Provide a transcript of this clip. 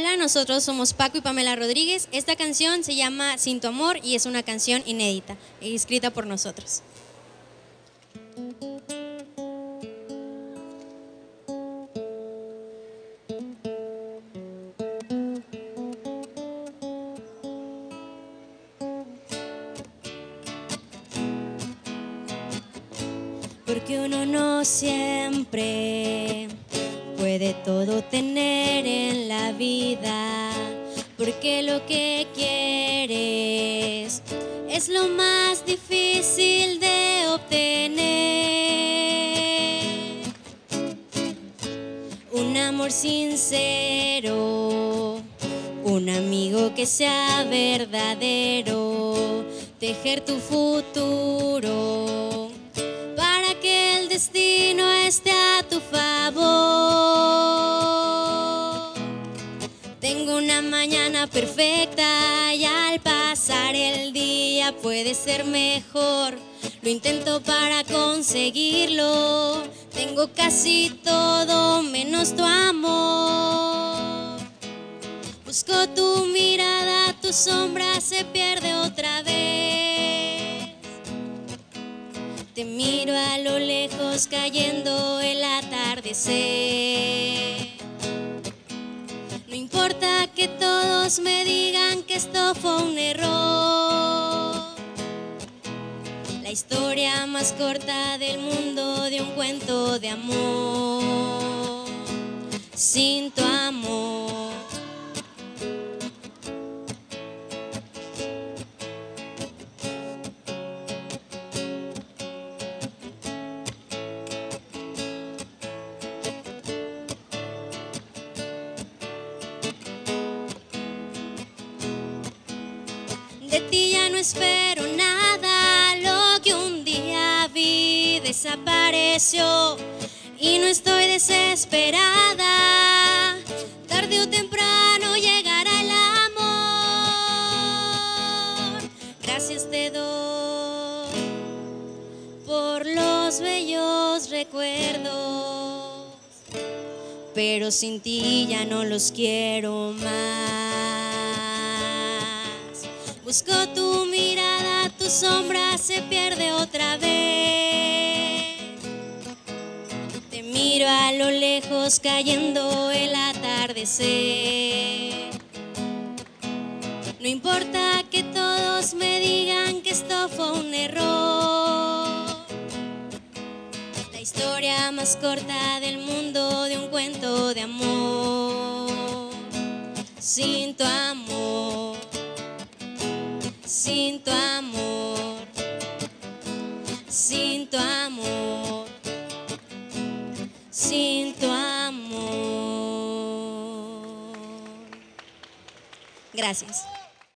Hola, nosotros somos Paco y Pamela Rodríguez. Esta canción se llama Sin tu amor y es una canción inédita, escrita por nosotros. Porque uno no siempre puede todo tener en la vida, porque lo que quieres es lo más difícil de obtener. Un amor sincero, un amigo que sea verdadero, tejer tu futuro para que el destino esté a tu favor. Perfecta y al pasar el día puede ser mejor. Lo intento para conseguirlo. Tengo casi todo menos tu amor. Busco tu mirada, tu sombra se pierde otra vez. Te miro a lo lejos cayendo el atardecer. Importa que todos me digan que esto fue un error. La historia más corta del mundo de un cuento de amor. Sin tu De ti ya no espero nada, lo que un día vi desapareció y no estoy desesperada. Tarde o temprano llegará el amor. Gracias te doy por los bellos recuerdos, pero sin ti ya no los quiero más. Busco tu mirada, tu sombra se pierde otra vez. Te miro a lo lejos cayendo el atardecer. No importa que todos me digan que esto fue un error. La historia más corta del mundo de un cuento de amor. Sin tu amor sin tu amor, sin tu amor. Gracias.